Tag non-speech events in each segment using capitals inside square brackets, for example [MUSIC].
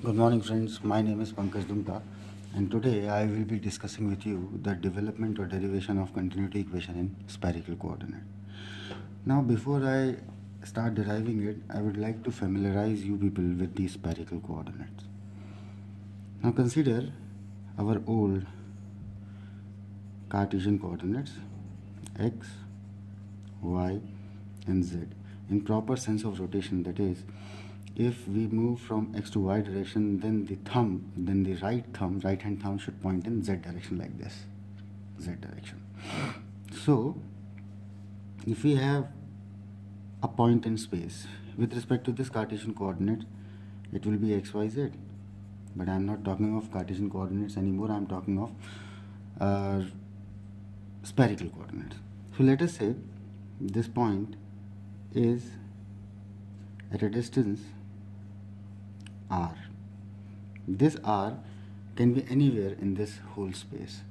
Good morning friends, my name is Pankaj Dumka and today I will be discussing with you the development or derivation of continuity equation in spherical coordinate. Now before I start deriving it, I would like to familiarize you people with these spherical coordinates. Now consider our old Cartesian coordinates x, y and z in proper sense of rotation that is if we move from x to y direction then the thumb then the right thumb right hand thumb should point in z direction like this z direction. So if we have a point in space with respect to this Cartesian coordinate it will be x y z. But I am not talking of Cartesian coordinates anymore I am talking of uh, spherical coordinates. So let us say this point is at a distance r. This r can be anywhere in this whole space.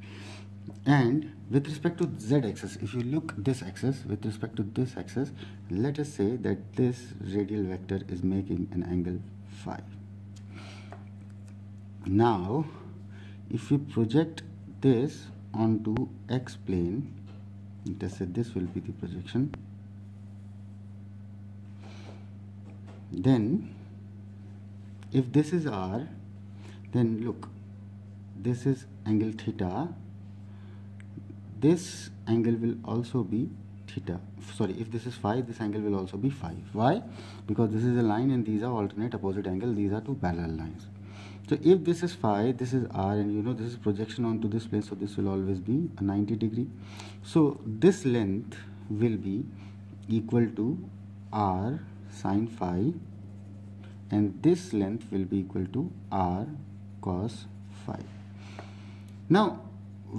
And with respect to z axis, if you look this axis, with respect to this axis, let us say that this radial vector is making an angle phi. Now, if we project this onto x plane, let us say this will be the projection, then if this is r then look this is angle theta. This angle will also be theta. Sorry if this is phi this angle will also be phi why? Because this is a line and these are alternate opposite angle. These are two parallel lines. So if this is phi this is r and you know this is projection onto this plane so this will always be a 90 degree. So this length will be equal to r sine phi and this length will be equal to r cos phi. Now,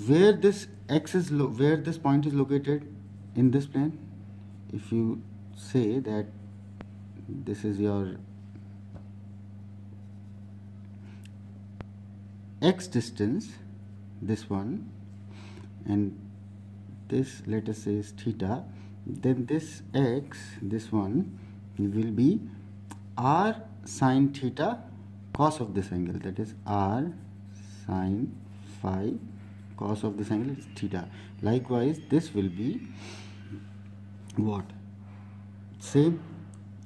where this x is where this point is located in this plane, if you say that this is your x distance, this one, and this let us say is theta, then this x, this one, will be r sine theta cos of this angle that is r sine phi cos of this angle is theta. Likewise this will be what? Same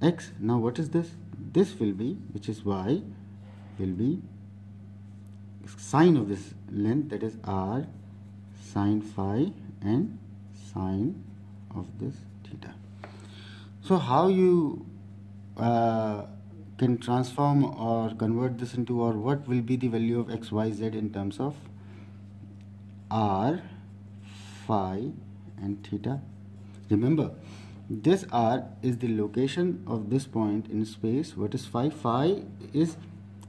x. Now what is this? This will be which is y will be sine of this length that is r sine phi and sine of this theta. So how you uh, can transform or convert this into or what will be the value of x y z in terms of r phi and theta. Remember this r is the location of this point in space. What is phi? Phi is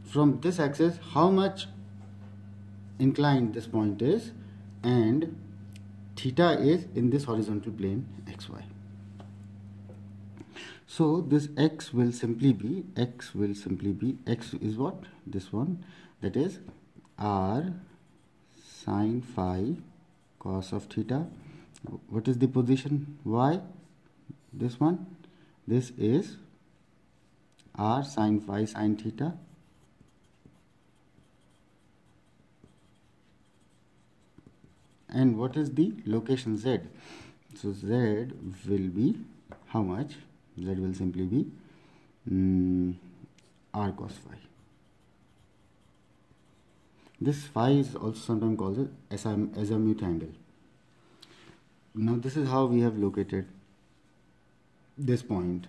from this axis how much inclined this point is and theta is in this horizontal plane xy so this x will simply be x will simply be x is what? This one. That is r sine phi cos of theta. What is the position? Y this one. This is r sine phi sine theta. And what is the location z? So z will be how much z will simply be mm, r cos phi. This phi is also sometimes called as azimuth angle. Now this is how we have located this point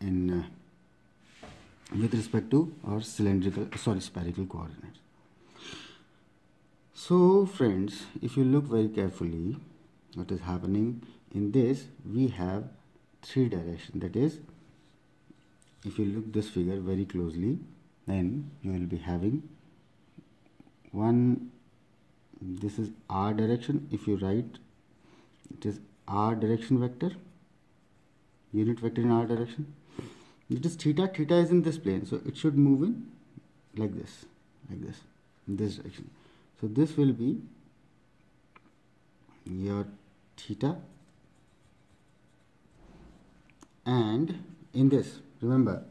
in uh, with respect to our cylindrical sorry spherical coordinates. So friends, if you look very carefully, what is happening in this, we have three direction. That is if you look this figure very closely then you will be having one this is r direction. If you write it is r direction vector unit vector in r direction. It is theta theta is in this plane so it should move in like this like this in this direction. So this will be your theta and in this remember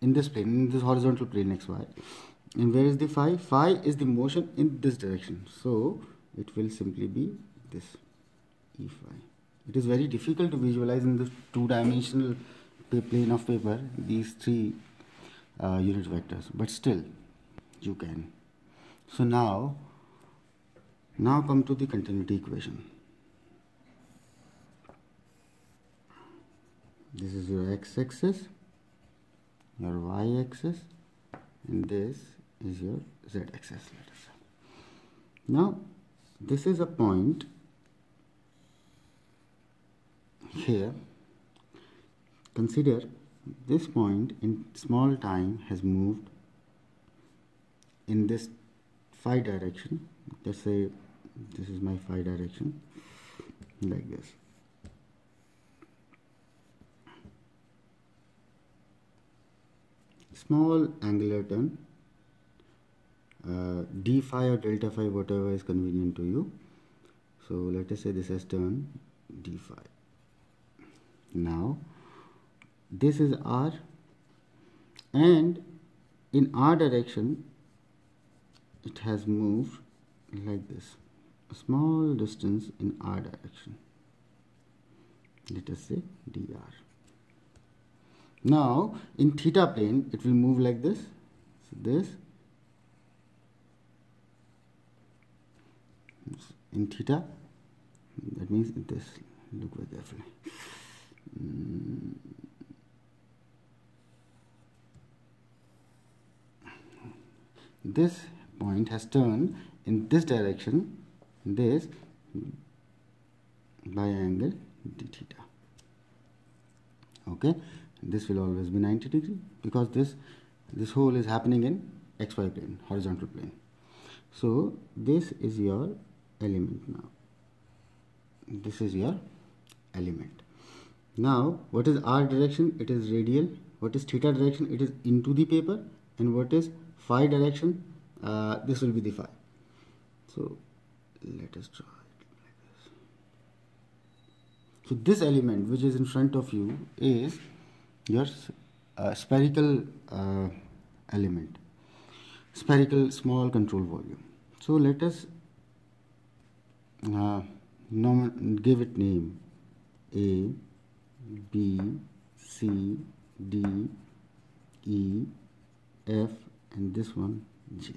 in this plane in this horizontal plane xy and where is the phi? Phi is the motion in this direction. So it will simply be this e phi. It is very difficult to visualize in the two-dimensional plane of paper these three uh, unit vectors. But still you can. So now now come to the continuity equation this is your x-axis your y-axis and this is your z-axis now this is a point here. Consider this point in small time has moved in this phi direction. Let's say this is my phi direction like this small angular turn uh, d phi or delta phi whatever is convenient to you. So let us say this has turned d phi. Now this is r and in r direction it has moved like this a small distance in r direction. Let us say dr now in theta plane it will move like this. So this in theta that means this look very carefully. Mm. This point has turned in this direction this by angle d theta okay this will always be 90 degree because this this hole is happening in xy plane horizontal plane. So this is your element now. This is your element. Now what is r direction? It is radial. What is theta direction? It is into the paper. And what is phi direction? Uh, this will be the phi. So let us draw it like this. So this element which is in front of you is your uh, spherical uh, element spherical small control volume. So let us uh, give it name. A b c d e f and this one j.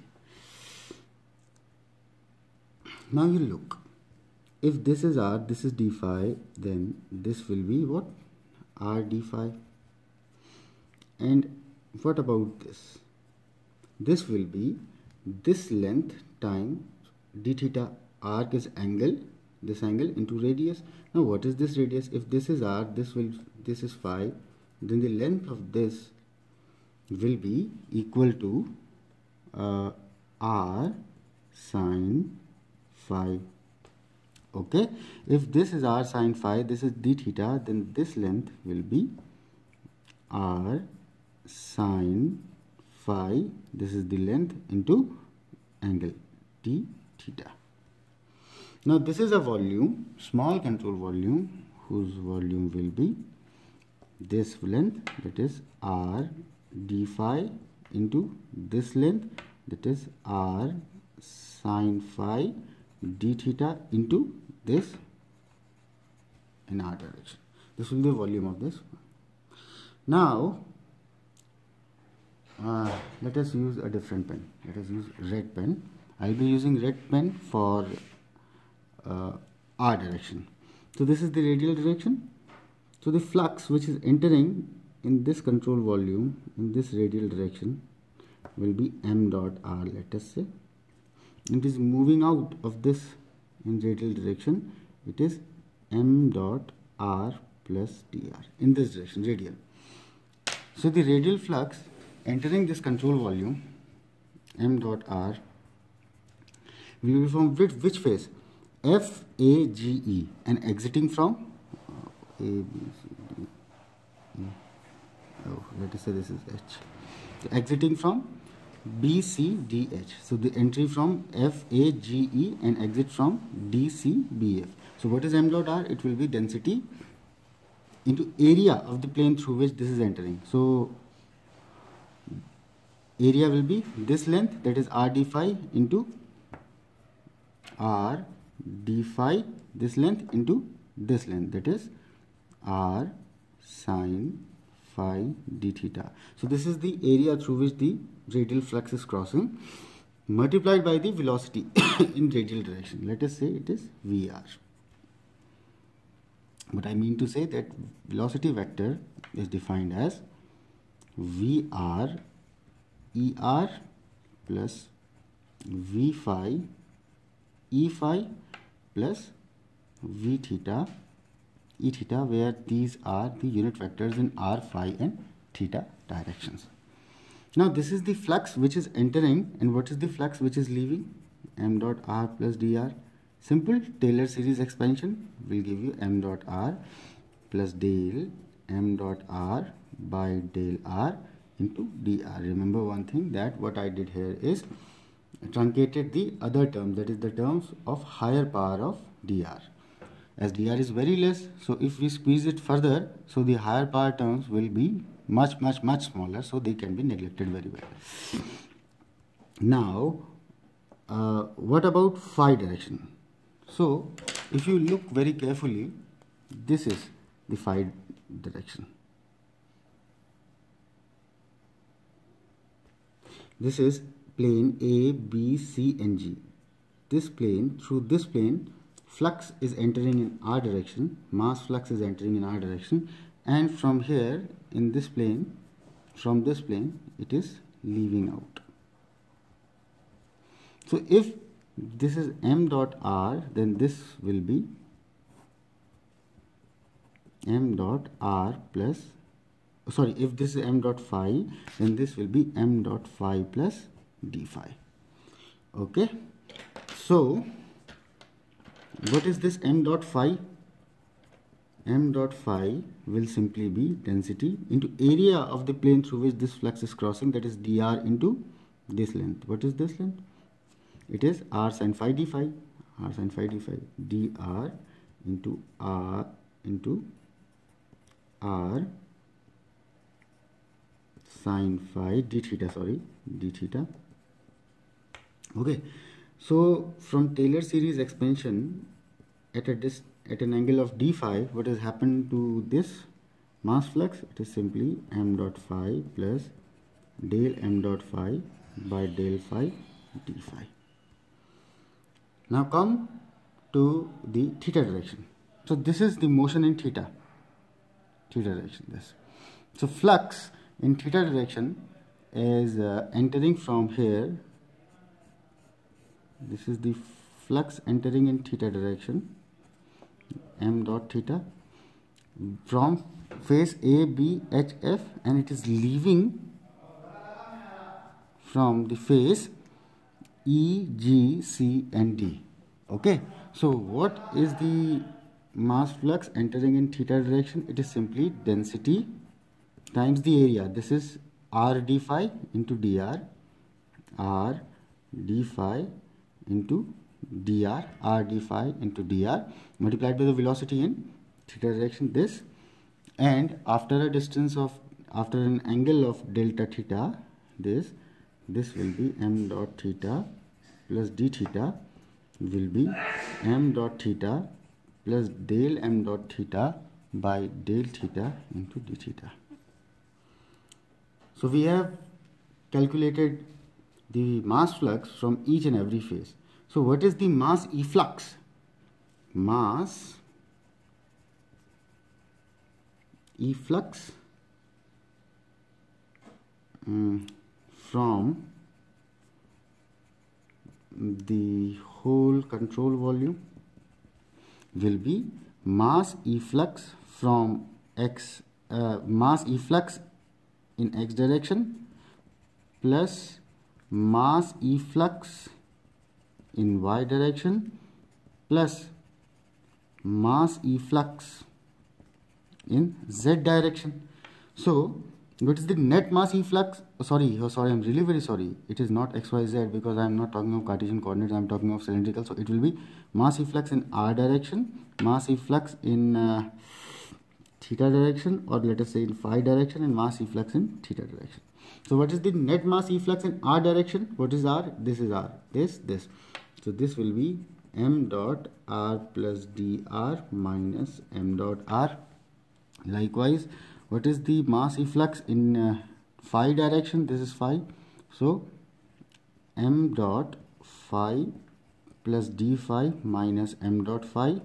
Now you look. If this is r this is d phi then this will be what? R d phi and what about this? This will be this length time d theta arc is angle this angle into radius. Now what is this radius? If this is r this will this is phi then the length of this will be equal to uh, r sine phi. Okay? If this is r sine phi this is d theta then this length will be r sine phi this is the length into angle d theta. Now this is a volume small control volume whose volume will be this length that is r d phi into this length that is r sine phi d theta into this in r direction. This will be the volume of this. Now uh, let us use a different pen. Let us use red pen. I'll be using red pen for uh, R direction. So this is the radial direction. So the flux which is entering in this control volume in this radial direction will be m dot r let us say. It is moving out of this in radial direction. It is m dot r plus dr in this direction radial. So the radial flux entering this control volume m dot r will be from which, which phase? F a g e. And exiting from? A b c d oh let us say this is h. So exiting from b c d h. So the entry from f a g e and exit from d c b f. So what is m dot r? It will be density into area of the plane through which this is entering. So area will be this length that is r d phi into r d phi this length into this length that is r sine phi d theta. So this is the area through which the radial flux is crossing multiplied by the velocity [COUGHS] in radial direction. Let us say it is Vr. But I mean to say that velocity vector is defined as Vr Er plus V phi E phi plus V theta E theta where these are the unit vectors in R phi and theta directions. Now this is the flux which is entering and what is the flux which is leaving? m dot r plus dr. Simple Taylor series expansion will give you m dot r plus del m dot r by del r into dr. Remember one thing that what I did here is truncated the other term that is the terms of higher power of dr. As dr is very less so if we squeeze it further so the higher power terms will be much much much smaller so they can be neglected very well now uh, what about phi direction so if you look very carefully this is the phi direction this is plane A, B, C and G. This plane through this plane flux is entering in R direction mass flux is entering in R direction and from here in this plane from this plane it is leaving out. So if this is m dot r then this will be m dot r plus sorry if this is m dot phi then this will be m dot phi plus d phi. Okay? So what is this m dot phi? m dot phi will simply be density into area of the plane through which this flux is crossing that is dr into this length. What is this length? It is r sin phi d phi. r sin phi d phi dr into r into r sin phi d theta sorry d theta. Okay so from taylor series expansion at a distance at an angle of d phi what has happened to this mass flux? It is simply m dot phi plus del m dot phi by del phi d phi. Now come to the theta direction. So this is the motion in theta theta direction this. So flux in theta direction is uh, entering from here this is the flux entering in theta direction m dot theta from face A, B, H, F and it is leaving from the face E, G, C and D. Okay. So what is the mass flux entering in theta direction? It is simply density times the area. This is R d phi into dr, R d phi into dr r d phi into dr multiplied by the velocity in theta direction this and after a distance of after an angle of delta theta this this will be m dot theta plus d theta will be m dot theta plus del m dot theta by del theta into d theta so we have calculated the mass flux from each and every phase so what is the mass efflux? Mass efflux um, from the whole control volume will be mass efflux from x uh, mass efflux in x direction plus mass efflux in y direction plus mass efflux in z direction. So what is the net mass efflux oh, sorry oh, sorry i'm really very sorry. It is not xyz because i'm not talking of cartesian coordinates i'm talking of cylindrical. So it will be mass efflux in r direction mass efflux in uh, theta direction or let us say in phi direction and mass efflux in theta direction. So what is the net mass efflux in r direction? What is r? This is r. This this. So this will be m dot r plus dr minus m dot r. Likewise what is the mass efflux in uh, phi direction? This is phi. So m dot phi plus d phi minus m dot phi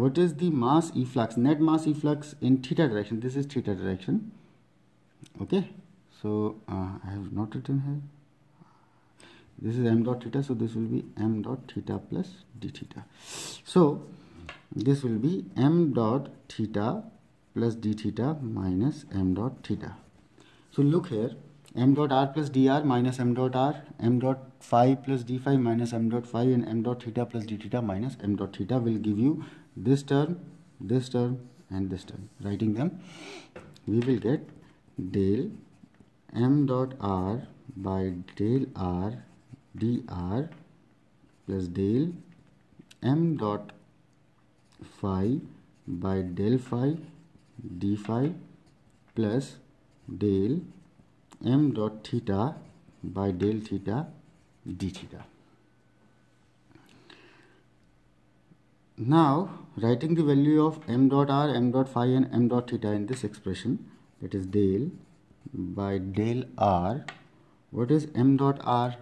what is the mass efflux net mass efflux in theta direction this is theta direction okay so uh, I have not written here this is m dot theta so this will be m dot theta plus d theta so this will be m dot theta plus d theta minus m dot theta so look here m dot r plus dr minus m dot r m dot phi plus d phi minus m dot phi and m dot theta plus d theta minus m dot theta will give you this term this term and this term writing them we will get del m dot r by del r dr plus del m dot phi by del phi d phi plus del m dot theta by del theta d theta. Now writing the value of m dot r, m dot phi and m dot theta in this expression that is del by del r what is m dot r?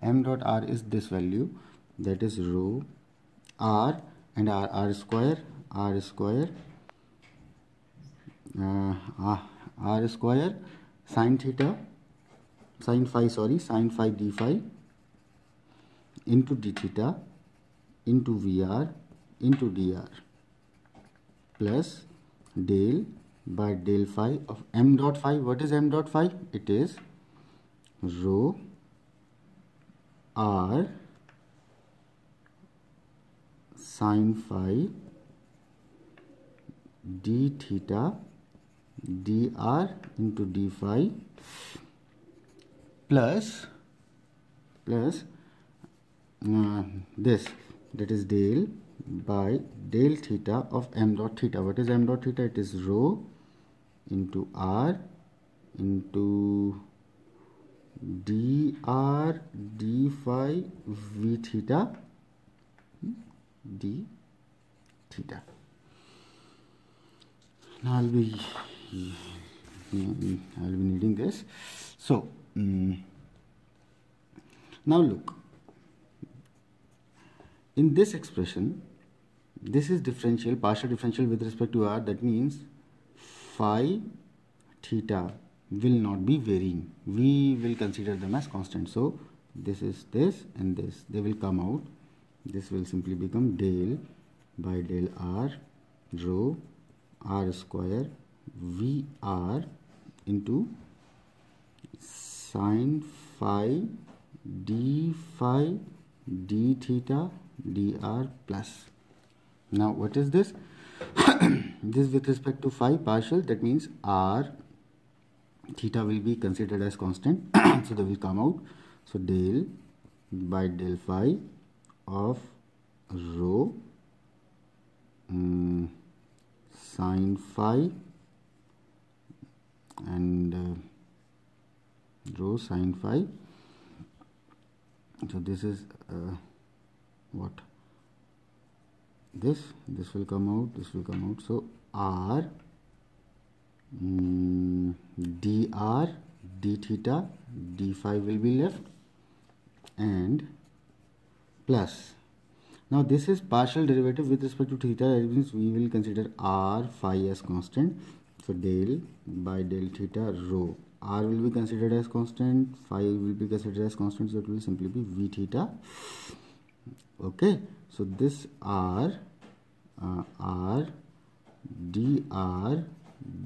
m dot r is this value that is rho r and r r square r square uh, r square sine theta sine phi sorry sine phi d phi into d theta into vr into dr plus del by del phi of m dot phi. What is m dot phi? It is rho r sine phi d theta dr into d phi plus plus uh, this that is del by del theta of m dot theta. What is m dot theta? It is rho into r into dr d phi v theta. D theta. Now i'll be i'll be needing this. So um, now look. In this expression this is differential partial differential with respect to r. That means phi theta will not be varying. We will consider them as constant so this is this and this. They will come out. This will simply become del by del r rho r square vr into sine phi d phi d theta dr plus now what is this? [CLEARS THROAT] This with respect to phi partial that means r theta will be considered as constant. [CLEARS THROAT] So they will come out. So del by del phi of rho um, sine phi and uh, rho sine phi. So this is uh, what this this will come out this will come out. So r mm, dr d theta d phi will be left and plus. Now this is partial derivative with respect to theta. That means we will consider r phi as constant. So del by del theta rho. R will be considered as constant. Phi will be considered as constant. So it will simply be v theta. Okay. So this r r dr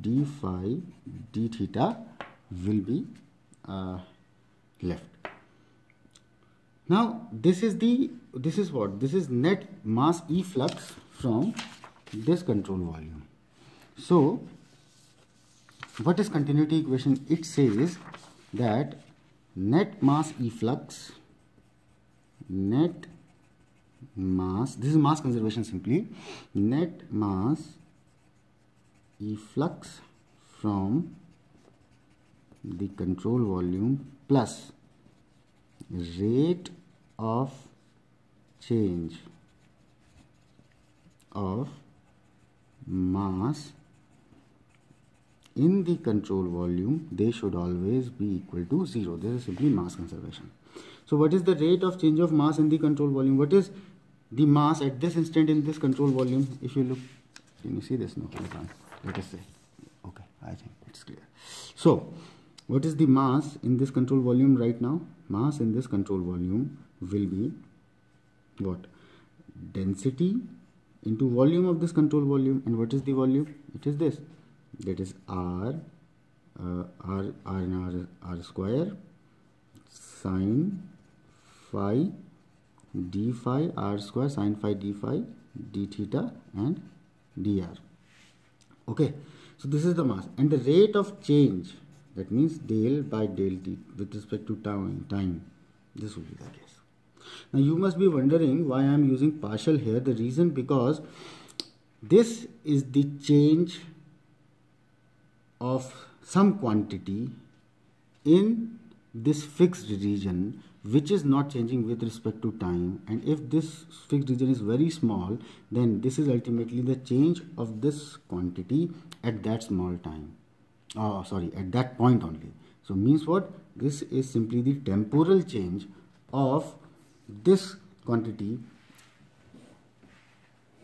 d phi d theta will be uh, left. Now this is the this is what? This is net mass efflux from this control volume. So what is continuity equation? It says that net mass efflux net mass this is mass conservation simply. Net mass efflux from the control volume plus rate of change of mass in the control volume they should always be equal to zero. This is simply mass conservation. So what is the rate of change of mass in the control volume? What is the mass at this instant in this control volume if you look can you see this? No you can't. Let us say. Okay i think it's clear. So what is the mass in this control volume right now? Mass in this control volume will be what? Density into volume of this control volume. And what is the volume? It is this. That is r uh, r r and r r square sine phi d phi r square sine phi d phi d theta and dr okay so this is the mass. And the rate of change that means del by del t with respect to time time. This will be the case. Now you must be wondering why i am using partial here. The reason because this is the change of some quantity in this fixed region which is not changing with respect to time. And if this fixed region is very small then this is ultimately the change of this quantity at that small time. Oh sorry at that point only. So means what? This is simply the temporal change of this quantity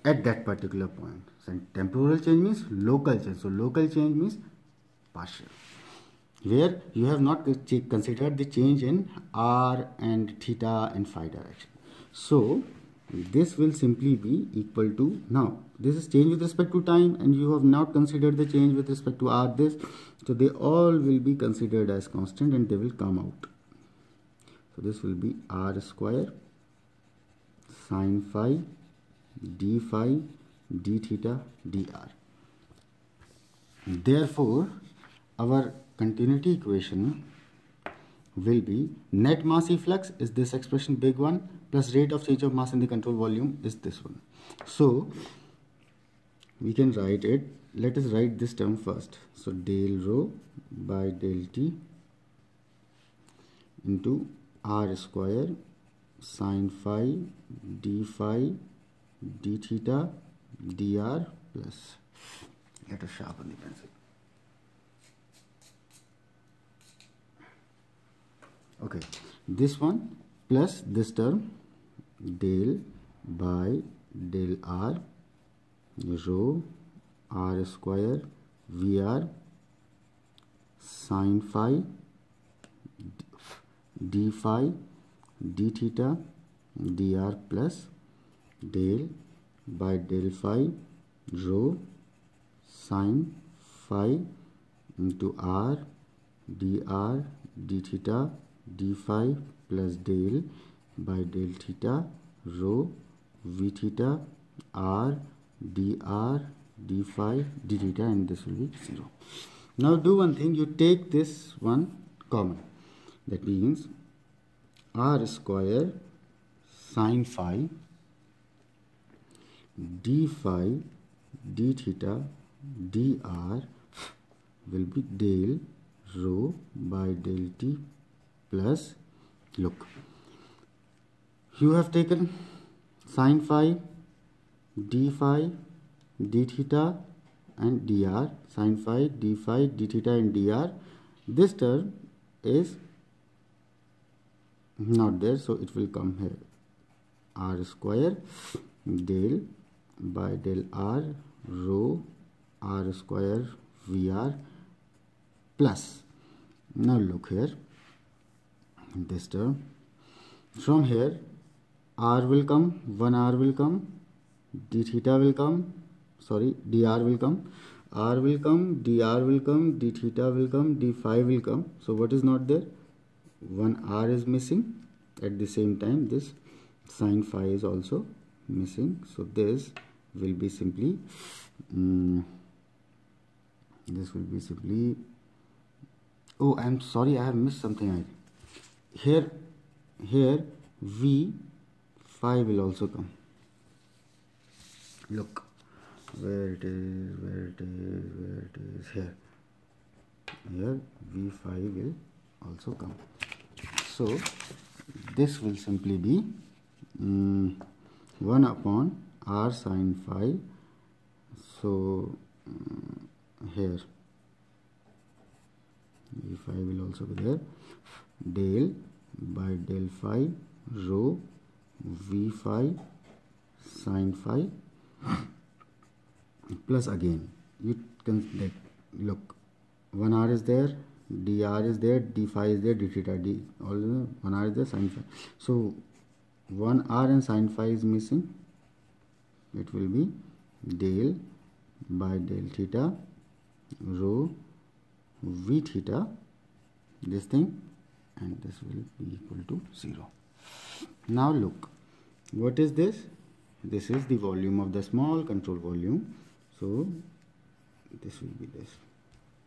at that particular point. So temporal change means local change. So local change means partial where you have not considered the change in r and theta and phi direction. So this will simply be equal to now this is change with respect to time and you have not considered the change with respect to r this so they all will be considered as constant and they will come out so this will be r square sine phi d phi d theta dr therefore our continuity equation will be net mass efflux is this expression big one plus rate of change of mass in the control volume is this one. So we can write it. Let us write this term first. So del rho by del t into r square sine phi d phi d theta dr plus let us sharpen the pencil. Okay. This one plus this term del by del r rho r square vr sine phi d phi d theta dr plus del by del phi rho sine phi into r dr d theta d phi plus del by del theta rho v theta r dr d phi d theta and this will be 0 now do one thing you take this one common. That means r square sine phi d phi d theta dr will be del rho by del t plus look. You have taken sine phi d phi d theta and dr. Sine phi d phi d theta and dr. This term is not there so it will come here. R square del by del r rho r square vr plus. Now look here this term from here r will come 1 r will come d theta will come sorry dr will come r will come dr will come d theta will come d phi will come. So what is not there? One r is missing. At the same time this sine phi is also missing. So this will be simply um, this will be simply oh i'm sorry i have missed something I here here v phi will also come. Look. Where it is where it is where it is. Here. Here v phi will also come. So this will simply be um, 1 upon r sine phi. So um, here. V phi will also be there del by del five rho V five sine five plus again you can that look one R is there D R is there D five is there D theta D all one R is there sine five so one R and sine phi is missing it will be del by del theta rho V theta this thing and this will be equal to 0 now look what is this? This is the volume of the small control volume. So this will be this.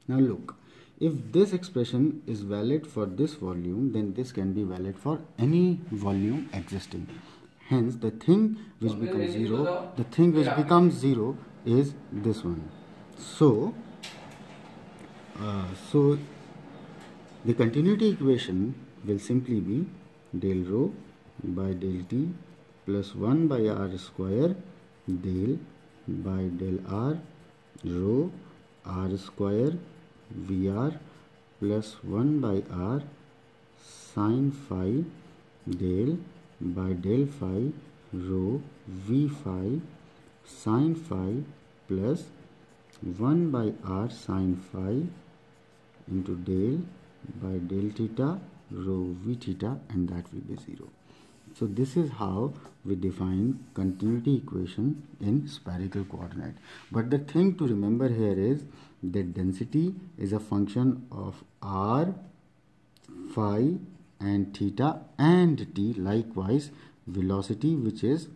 Now look if this expression is valid for this volume then this can be valid for any volume existing. Hence the thing which becomes zero the thing which becomes zero is this one. So uh, so the continuity equation will simply be del rho by del t plus 1 by r square del by del r rho r square Vr plus 1 by r sine phi del by del phi rho v phi sine phi plus 1 by r sine phi into del by del theta rho v theta and that will be 0. So this is how we define continuity equation in spherical coordinate. But the thing to remember here is that density is a function of r, phi and theta and t. Likewise velocity which is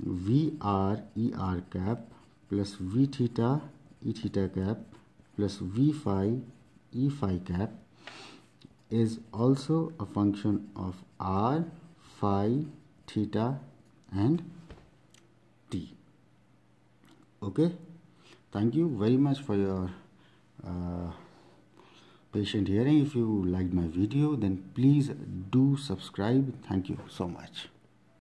vr er cap plus v theta e theta cap plus v phi e phi cap is also a function of r phi theta and t. Okay? Thank you very much for your uh, patient hearing. If you liked my video then please do subscribe. Thank you so much